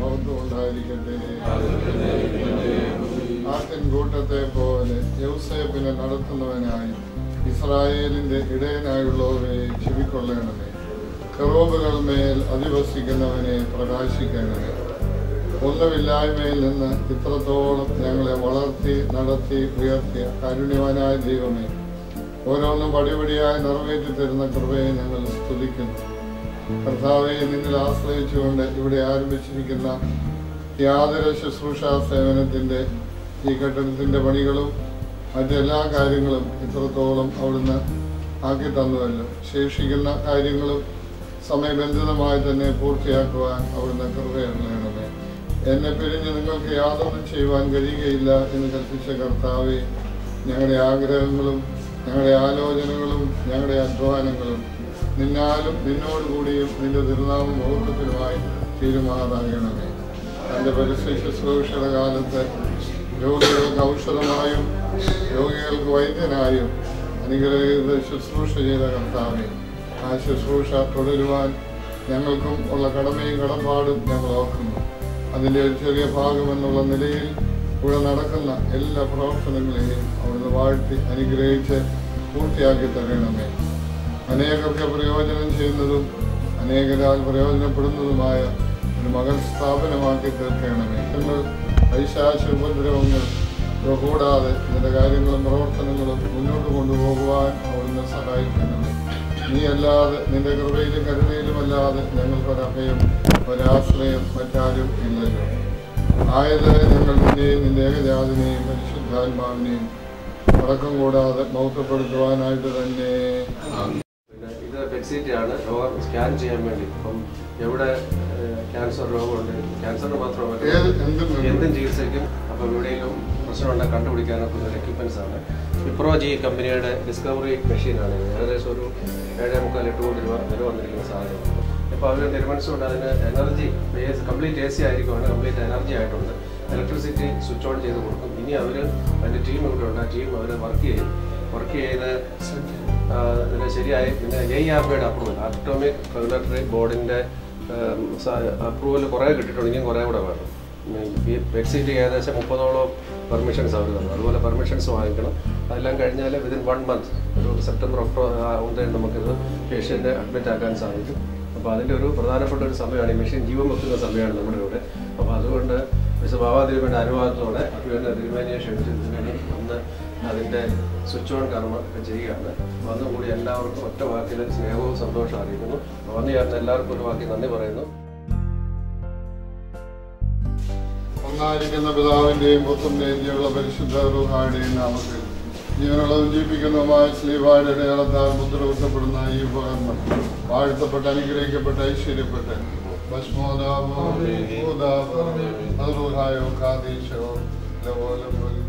ലോകത്തുമുണ്ടായിരിക്കട്ടെ ആട്ടിൻ കൂട്ടത്തെ പോലെ യൗസേപ്പിനെ നടത്തുന്നവനായി ഇസ്രായേലിന്റെ ഇടയനായുള്ളവരെ ചെവിക്കൊള്ളണമേ കറോബുകൾ മേൽ അധിവസിക്കുന്നവനെ പ്രകാശിക്കണമേ. ഒന്നുമില്ലായ്മയിൽ നിന്ന് ഇത്രത്തോളം ഞങ്ങളെ വളർത്തി നടത്തി ഉയർത്തിയ കാരുണ്യവാനായ ദൈവമേ. ഓരോന്നും പടിപടിയായി നിറവേറ്റി തരുന്ന കൃപയെ ഞങ്ങൾ സ്തുതിക്കുന്നു. കർത്താവെ നിന്നിൽ ആശ്രയിച്ചുകൊണ്ട് ഇവിടെ ആരംഭിച്ചിരിക്കുന്ന യാതൊരു ശുശ്രൂഷ സേവനത്തിന്റെ ഈ കെട്ടിടത്തിന്റെ പണികളും മറ്റെല്ലാ കാര്യങ്ങളും ഇത്രത്തോളം അവിടുന്ന് ആക്കി തന്നുവല്ലോ ശേഷിക്കുന്ന കാര്യങ്ങളും സമയബന്ധിതമായി തന്നെ പൂർത്തിയാക്കുവാൻ അവിടുന്ന് കൃപയണമേ എന്നെ പിരിഞ്ഞ് നിങ്ങൾക്ക് യാതൊന്നും ചെയ്യുവാൻ കഴിയുകയില്ല എന്ന് കൽപ്പിച്ച കർത്താവെ ഞങ്ങളുടെ ആഗ്രഹങ്ങളും ഞങ്ങളുടെ ആലോചനകളും ഞങ്ങളുടെ അധ്വാനങ്ങളും നിന്നാലും നിന്നോടുകൂടിയും നിന്റെ തിരുനാമം ബോധത്തിലുമായി തീരുമാനമാകണമേ തന്റെ പരിസ്ഥിതി ശുശ്രൂഷയുടെ കാലത്ത് രോഗികൾക്ക് ഔഷധമായും രോഗികൾക്ക് വൈദ്യനായും അനുഗ്രഹീത ശുശ്രൂഷ ചെയ്ത കർത്താവെ ആ ശുശ്രൂഷ തുടരുവാൻ ഞങ്ങൾക്കും ഉള്ള കടമയും കടപ്പാടും ഞങ്ങൾ ഓർക്കുന്നു. അതിന്റെ ഒരു ചെറിയ ഭാഗമെന്നുള്ള നിലയിൽ ഇവിടെ നടക്കുന്ന എല്ലാ പ്രവർത്തനങ്ങളെയും അവിടുന്ന് വാഴ്ത്തി അനുഗ്രഹിച്ച് പൂർത്തിയാക്കി തരണമേ. അനേകർക്ക് പ്രയോജനം ചെയ്യുന്നതും അനേകരാൽ പ്രയോജനപ്പെടുന്നതുമായ ഒരു മകൾ സ്ഥാപനമാക്കി തീർക്കണമേ. നിങ്ങൾ പൈശാശ ഉപദ്രവങ്ങൾ കൂടാതെ ഇതിന്റെ കാര്യങ്ങളും പ്രവർത്തനങ്ങളും മുന്നോട്ട് കൊണ്ടുപോകുവാൻ അവിടുന്ന് സഹായിക്കണമേ. നീ അല്ലാതെ നിന്റെ കൃപയിലും കരുണയിലും അല്ലാതെ ഞങ്ങൾക്കൊരഭയം ഒരാശ്രയം മറ്റാരും ഇല്ലല്ലോ. ആയത് ഞങ്ങൾ നിന്നെയും നിന്റെ ഏകജാതിനെയും പരിശുദ്ധാത്മാവിനെയും അടക്കം കൂടാതെ മൗത്തപ്പെടുത്തുവാനായിട്ട് തന്നെ. ഇത് ആണ് രോഗം സ്കാൻ ചെയ്യാൻ വേണ്ടി. ഇപ്പം എവിടെ ക്യാൻസർ രോഗമുണ്ട് ക്യാൻസറിന് മാത്രമല്ല എന്തും ചികിത്സയ്ക്കും അപ്പം എവിടെയെങ്കിലും പ്രശ്നമുണ്ടെങ്കിൽ കണ്ടുപിടിക്കാനൊക്കെ ഒരു എക്യുപ്മെൻസ് ആണ്. വിപ്രോ ജി കമ്പനിയുടെ ഡിസ്കവറി മെഷീനാണ് ഏകദേശം ഒരു ഏഴേ മുക്കാൽ എട്ട് കോടി രൂപ വില വന്നിരിക്കുന്ന സാധനമാണ് ഇപ്പോൾ അവർ തീരുമാനിച്ചുകൊണ്ട് അതിന് എനർജി കംപ്ലീറ്റ് എ സി ആയിരിക്കുവാണ്. കംപ്ലീറ്റ് എനർജി ആയിട്ടുണ്ട്. ഇലക്ട്രിസിറ്റി സ്വിച്ച് ഓൺ ചെയ്ത് കൊടുക്കും. ഇനി അവർ അതിന്റെ ടീം ഇവിടെ ഉണ്ട്. ആ ടീം അവർ വർക്ക് ചെയ്യും. വർക്ക് ചെയ്ത് ഇതിനെ ശരിയായി. പിന്നെ എ ആർ ബിയുടെ അപ്രൂവൽ അറ്റോമിക് റെഗുലേറ്ററി ബോർഡിന്റെ അപ്രൂവൽ കുറേ കിട്ടിയിട്ടുണ്ട്. ഇനിയും കുറേ കൂടെ വേണം. ഈ വെബ്സൈറ്റ് ഏകദേശം മുപ്പതോളം പെർമിഷൻസ് അവർ തന്നു. അതുപോലെ പെർമിഷൻസ് വാങ്ങിക്കണം. അതെല്ലാം കഴിഞ്ഞാൽ വിതിൻ വൺ മന്ത് ഒരു സെപ്റ്റംബർ ഒക്ടോബർ ആകുമ്പോഴത്തേക്കും നമുക്കിത് പേഷ്യന്റെ അഡ്മിറ്റ് ആക്കാൻ സാധിക്കും. അപ്പോൾ അതിന്റെ ഒരു പ്രധാനപ്പെട്ട ഒരു സമയമാണ്. ഈ മെഷീൻ ജീവൻ വെക്കുന്ന സമയമാണ് നമ്മുടെ ഇവിടെ. അപ്പോൾ അതുകൊണ്ട് ബാബാ തിരുമേന്റെ അനുവാദത്തോടെ അഭിവന്റെ തിരുമേനിയെ ക്ഷണിച്ച് തിരുമേനി വന്ന് അതിന്റെ സ്വിച്ച് ഓൺ കർമ്മ ഒക്കെ ചെയ്യുകയാണ്. വന്നുകൂടി എല്ലാവർക്കും ഒറ്റ വാക്കിൽ സ്നേഹവും സന്തോഷവും അറിയിക്കുന്നു. വന്നു ചേർന്ന് എല്ലാവർക്കും ഒരു വാക്കി നന്ദി പറയുന്നു. ഒന്നായിരിക്കുന്ന പിതാവിന്റെയും പുത്രന്റെയും ജീവനുള്ള പരിശുദ്ധ റുഹായുടെയും നാമത്തിൽ ജീവനുള്ളതും ജീവിപ്പിക്കുന്നതുമായ ശ്രീവായുടെ അടയാളത്താൽ മുദ്രകുത്തപ്പെടുന്ന ഈ ഉപകരണം വാഴ്ത്തപ്പെട്ട് അനുഗ്രഹിക്കപ്പെട്ട ഐശ്വര്യപ്പെട്ട് ഭസ്മോദാമോ ഭൂതാപോ അതുഹായോ കാതീശോ ലവോലം